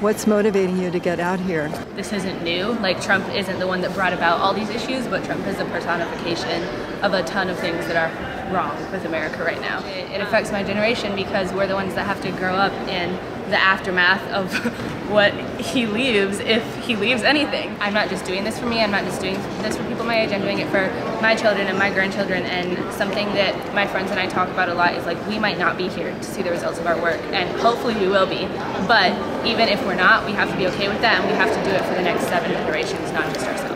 What's motivating you to get out here? This isn't new. Like, Trump isn't the one that brought about all these issues, but Trump is a personification of a ton of things that are wrong with America right now. It, affects my generation because we're the ones that have to grow up in the aftermath of what he leaves if he leaves anything. I'm not just doing this for me, I'm not just doing this for people my age, I'm doing it for my children and my grandchildren and something that my friends and I talk about a lot is like we might not be here to see the results of our work and hopefully we will be, but even if we're not, we have to be okay with that and we have to do it for the next seven generations, not just ourselves.